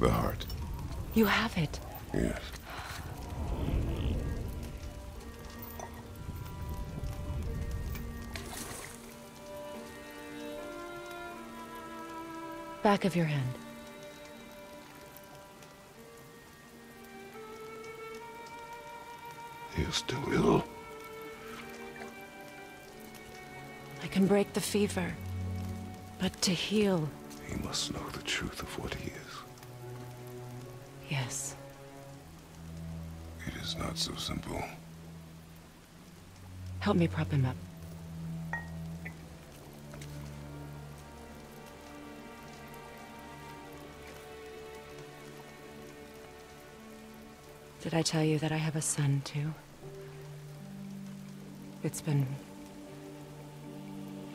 The heart. You have it. Yes. Back of your hand. He is still ill. I can break the fever. But to heal... He must know the truth of what he is. Yes. It is not so simple. Help me prop him up. Did I tell you that I have a son, too? It's been...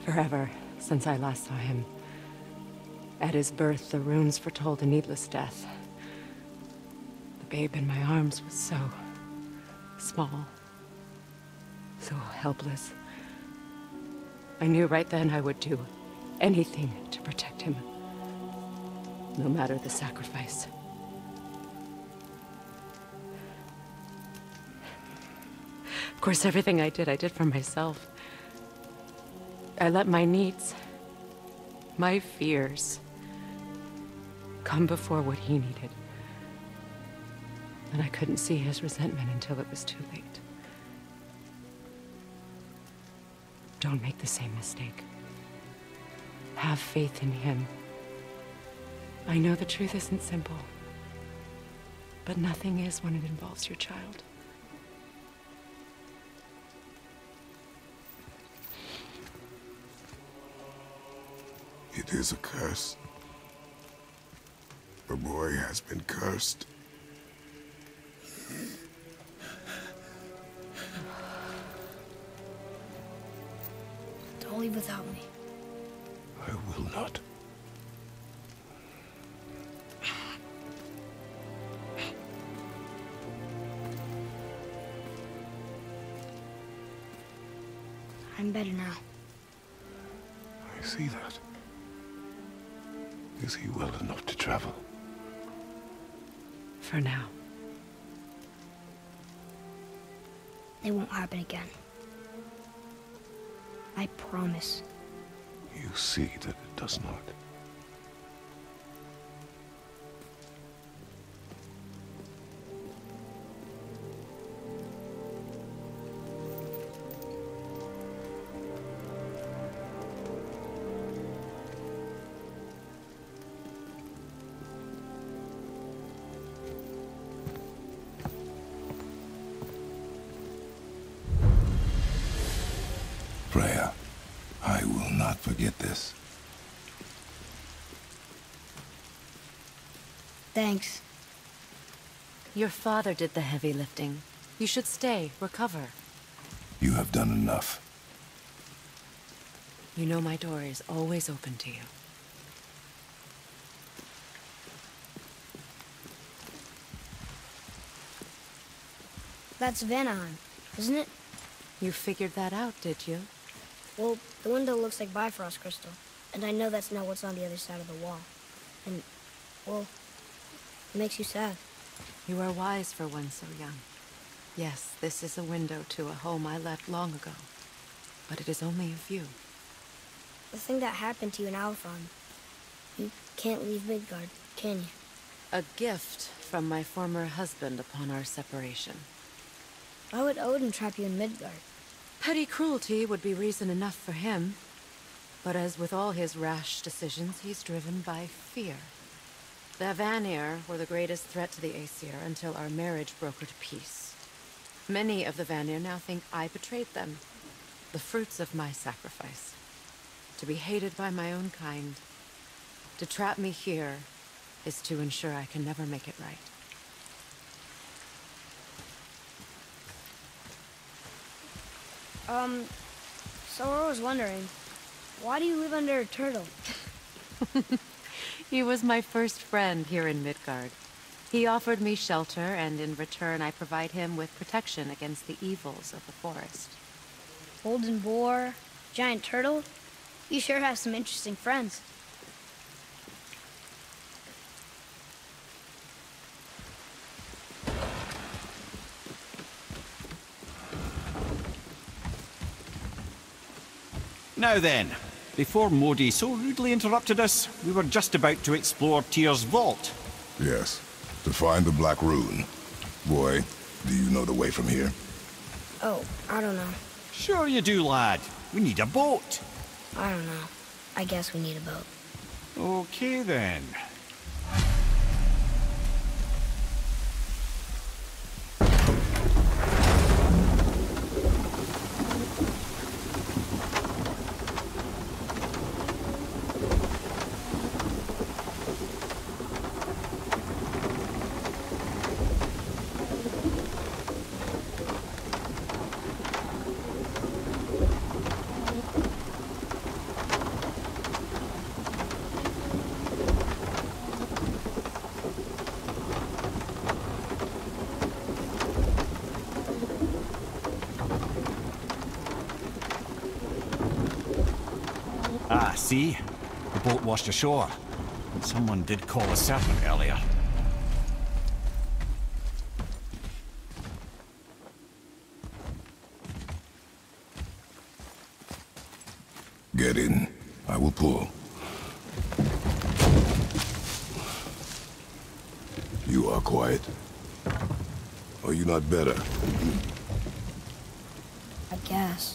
forever since I last saw him. At his birth, the runes foretold a needless death. Babe in my arms was so... small. So helpless. I knew right then I would do anything to protect him. No matter the sacrifice. Of course, everything I did, I did for myself. I let my needs, my fears, come before what he needed. And I couldn't see his resentment until it was too late. Don't make the same mistake. Have faith in him. I know the truth isn't simple, but nothing is when it involves your child. It is a curse. The boy has been cursed. Don't leave without me. I will not. I'm better now. I see that. Is he well enough to travel? For now. It won't happen again. I promise. You see that it does not. Not forget this. Thanks. Your father did the heavy lifting. You should stay, recover. You have done enough. You know my door is always open to you. That's Vanaheim, isn't it? You figured that out, did you? Well, the window looks like Bifrost crystal, and I know that's not what's on the other side of the wall. And, well, it makes you sad. You are wise for one so young. Yes, this is a window to a home I left long ago. But it is only a view. The thing that happened to you in Alfheim, you can't leave Midgard, can you? A gift from my former husband upon our separation. Why would Odin trap you in Midgard? Petty cruelty would be reason enough for him. But as with all his rash decisions, he's driven by fear. The Vanir were the greatest threat to the Aesir until our marriage brokered peace. Many of the Vanir now think I betrayed them. The fruits of my sacrifice. To be hated by my own kind. To trap me here is to ensure I can never make it right. Um, so I was wondering, why do you live under a turtle? He was my first friend here in Midgard. He offered me shelter, and in return I provide him with protection against the evils of the forest. Golden boar, giant turtle? You sure have some interesting friends. Now then, before Modi so rudely interrupted us, we were just about to explore Tyr's vault. Yes, to find the Black Rune. Boy, do you know the way from here? Oh, I don't know. Sure you do, lad. We need a boat. I don't know. I guess we need a boat. Okay then. See? The boat washed ashore. Someone did call a serpent earlier. Get in. I will pull. You are quiet. Are you not better? I guess.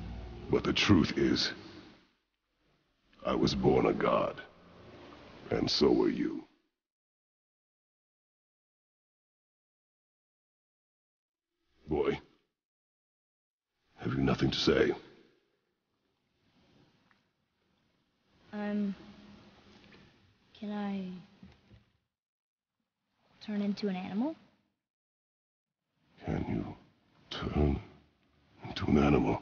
But the truth is, I was born a god. And so were you. Boy, have you nothing to say? Um. Can I. turn into an animal? Can you turn into an animal?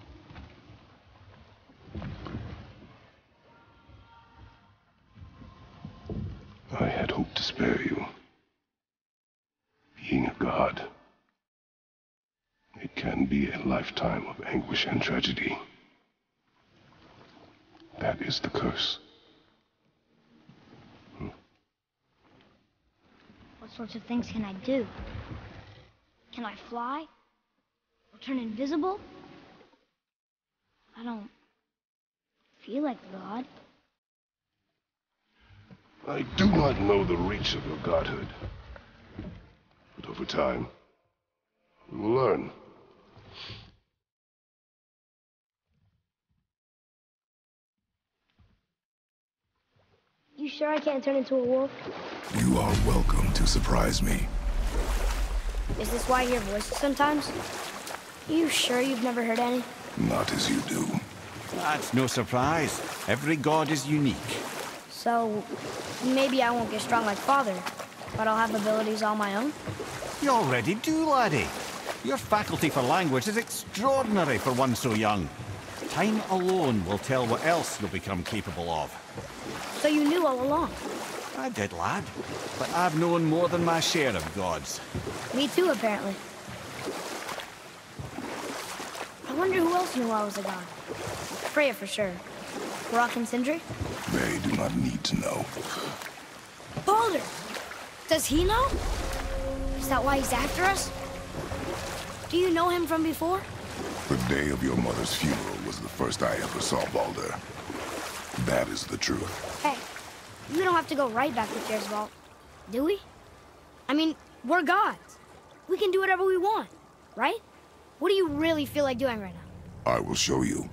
Spare you. Being a god, it can be a lifetime of anguish and tragedy. That is the curse. What sorts of things can I do? Can I fly? Or turn invisible? I don't feel like god. I do not know the reach of your godhood. But over time, we will learn. You sure I can't turn into a wolf? You are welcome to surprise me. Is this why I hear voices sometimes? You sure you've never heard any? Not as you do. That's no surprise. Every god is unique. So, maybe I won't get strong like Father, but I'll have abilities all my own? You already do, laddie. Your faculty for language is extraordinary for one so young. Time alone will tell what else you'll become capable of. So you knew all along? I did, lad. But I've known more than my share of gods. Me too, apparently. I wonder who else knew I was a god. Freya for sure. Brok and Sindri? They do not need to know. Baldur! Does he know? Is that why he's after us? Do you know him from before? The day of your mother's funeral was the first I ever saw Baldur. That is the truth. Hey, we don't have to go right back to vault, do we? I mean, we're gods. We can do whatever we want, right? What do you really feel like doing right now? I will show you.